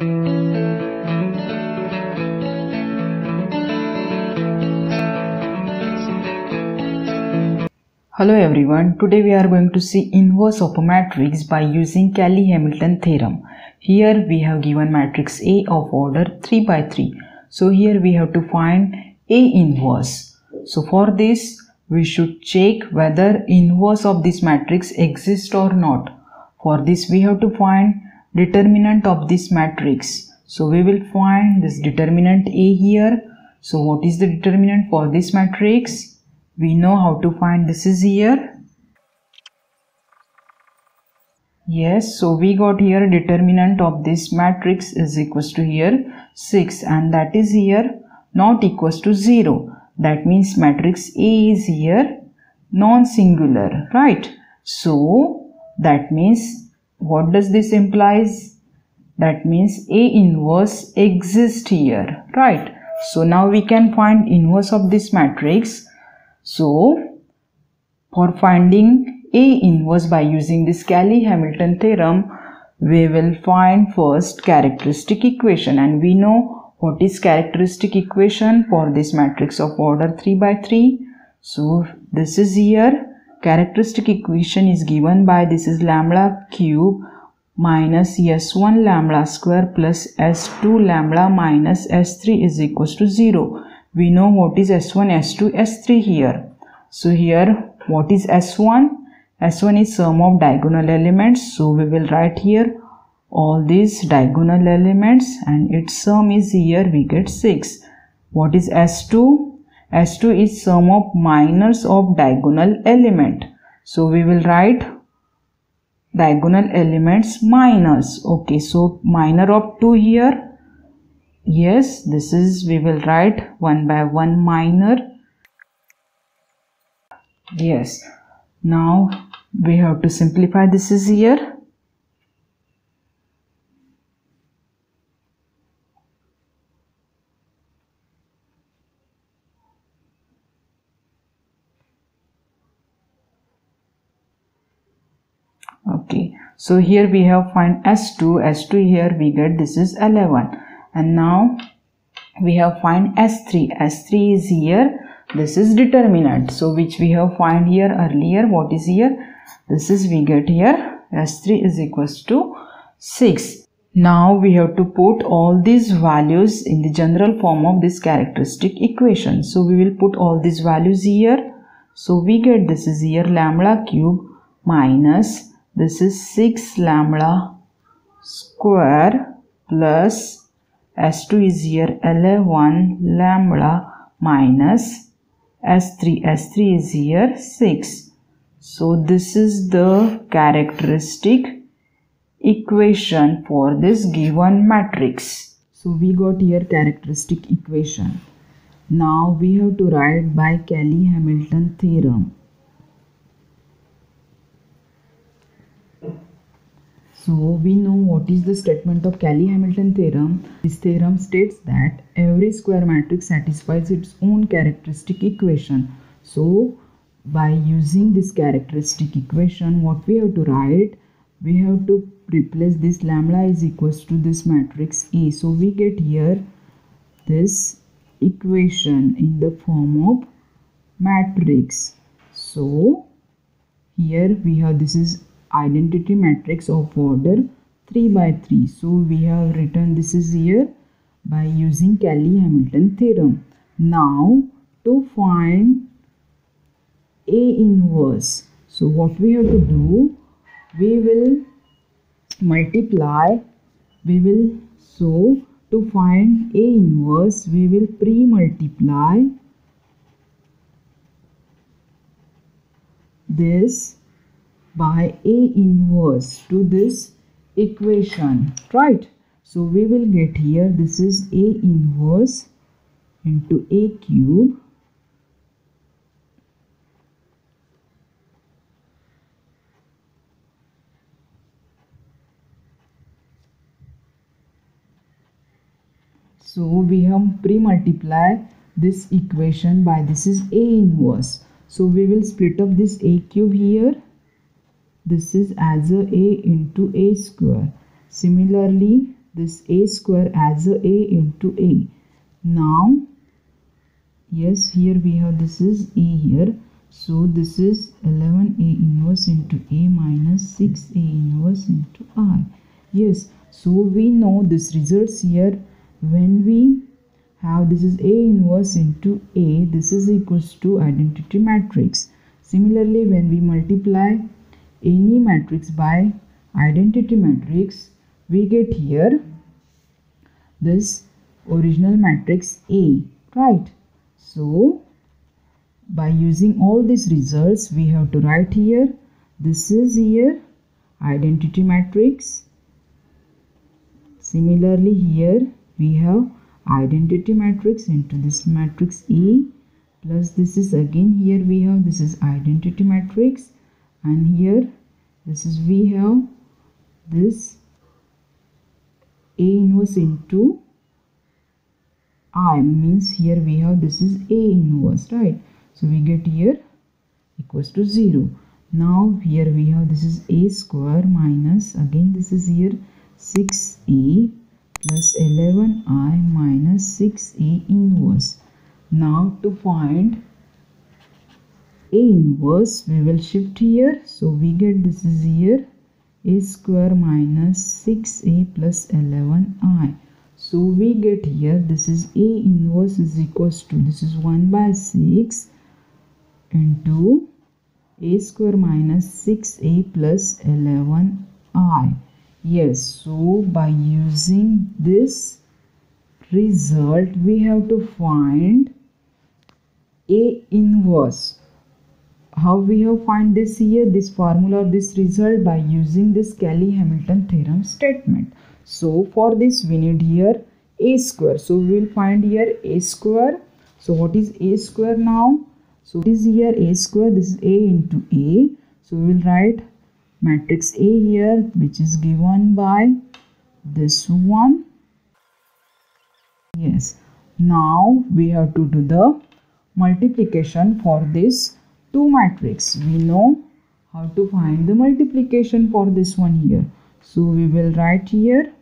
Hello everyone, today we are going to see inverse of a matrix by using Cayley-Hamilton theorem. Here we have given matrix A of order 3 by 3. So here we have to find A inverse. So for this we should check whether inverse of this matrix exists or not. For this we have to find determinant of this matrix. So we will find this determinant A here. So what is the determinant for this matrix? we know how to find this is here yes so we got here determinant of this matrix is equals to here 6 and that is here not equals to 0 that means matrix A is here non-singular right so that means what does this implies? That means A inverse exists here right? So now we can find inverse of this matrix. So, for finding A inverse by using this Cayley-Hamilton theorem, we will find first characteristic equation. And we know what is characteristic equation for this matrix of order 3 by 3. So, this is here characteristic equation is given by this is lambda cube minus s1 lambda square plus s2 lambda minus s3 is equals to 0 we know what is S1, S2, S3 here. So here what is S1? S1 is sum of diagonal elements. So we will write here all these diagonal elements and its sum is here we get 6. What is S2? S2 is sum of minors of diagonal element. So we will write diagonal elements minus. Okay, so minor of 2 here yes this is we will write one by one minor yes now we have to simplify this is here okay. So here we have find s2 s2 here we get this is 11 and now we have find S3 S3 is here. This is determinant. So which we have find here earlier what is here? This is we get here S3 is equals to 6 now we have to put all these values in the general form of this characteristic equation. So we will put all these values here. So we get this is here lambda cube minus this is 6 lambda square plus S2 is here L1 lambda minus S3. S3 is here 6. So this is the characteristic equation for this given matrix. So we got here characteristic equation. Now we have to write by Cayley-Hamilton theorem. So we know what is the statement of Cayley-Hamilton theorem. This theorem states that every square matrix satisfies its own characteristic equation. So by using this characteristic equation, what we have to write, we have to replace this lambda is equals to this matrix A. So we get here this equation in the form of matrix. So here we have this is identity matrix of order 3 by 3 so we have written this is here by using Cayley-Hamilton theorem. Now to find A inverse so what we have to do we will multiply we will so to find A inverse we will pre-multiply this by A inverse to this equation, right? So we will get here, this is A inverse into A cube So we have pre-multiply this equation by this is A inverse. So we will split up this A cube here this is as a a into a square. Similarly this a square as a a into a. Now yes here we have this is a here. So this is 11a inverse into a minus 6a inverse into i yes so we know this results here. When we have this is a inverse into a this is equals to identity matrix. Similarly when we multiply any matrix by identity matrix we get here this original matrix a right? So by using all these results we have to write here this is here identity matrix. Similarly here we have identity matrix into this matrix A plus this is again here we have this is identity matrix and here this is we have this A inverse into I means here we have this is A inverse right? So we get here equals to 0 now here we have this is a square minus again this is here 6a plus 11i minus 6a inverse. Now to find a inverse we will shift here so we get this is here a square minus 6a plus 11i so we get here this is a inverse is equals to this is 1 by 6 into a square minus 6a plus 11i. Yes, so by using this result we have to find a inverse. How we have find this here, this formula or this result by using this Cayley-Hamilton theorem statement. So for this we need here a square. So we will find here a square. So what is a square now? So this here a square, this is a into a. So we will write matrix A here which is given by this one. Yes. Now we have to do the multiplication for this 2 matrix. We know how to find the multiplication for this one here. So we will write here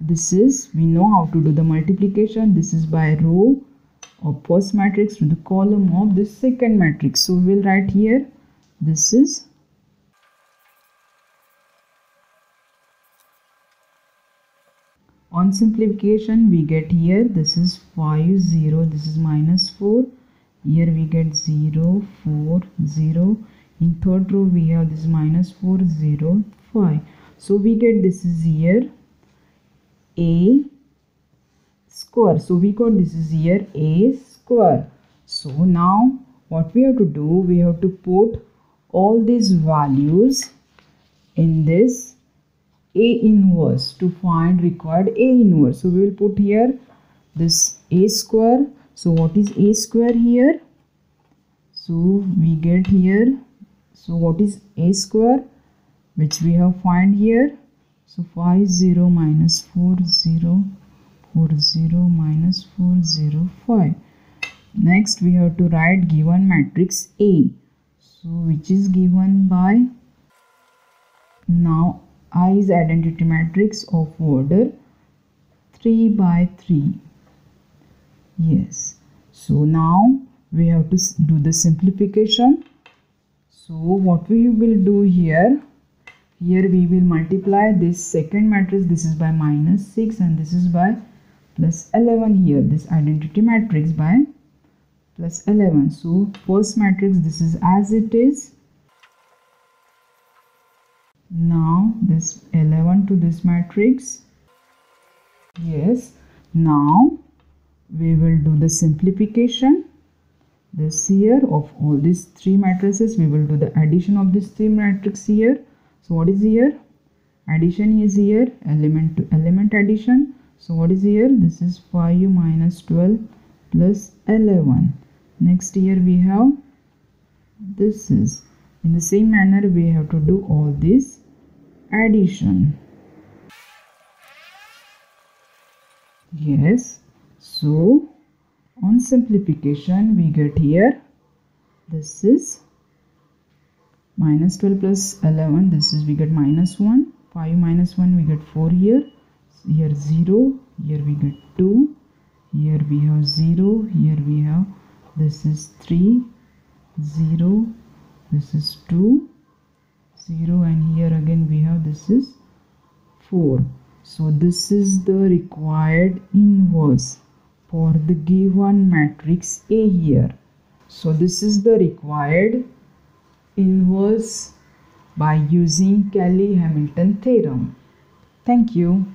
this is we know how to do the multiplication this is by row of first matrix to the column of the second matrix. So we will write here this is on simplification we get here this is 5 0 this is minus 4 here we get 0 4 0 in third row we have this minus 4 0 5 so we get this is here a square. So we got this is here a square. So now what we have to do we have to put all these values in this a inverse to find required a inverse. So we will put here this a square so what is a square here? So we get here. So what is a square? Which we have find here. So 5 0 minus 4 0 4 0 minus 4 0 5 next we have to write given matrix A. So which is given by? Now I is identity matrix of order 3 by 3 yes. So now we have to do the simplification. So what we will do here here we will multiply this second matrix. This is by minus 6 and this is by plus 11 here. This identity matrix by plus 11 so first matrix this is as it is. Now this 11 to this matrix. Yes. Now we will do the simplification. This here of all these three matrices we will do the addition of this three matrix here. So what is here? Addition is here element to element addition. So what is here? This is 5 minus 12 plus 11 next here we have this is in the same manner we have to do all this addition. Yes so on simplification we get here. This is minus 12 plus 11 this is we get minus 1 5 minus 1 we get 4 here. Here 0 here we get 2 here we have 0 here we have this is 3 0 this is 2 0 and here again we have this is 4 so this is the required inverse for the given matrix A here so this is the required inverse by using Cayley-Hamilton theorem. Thank you.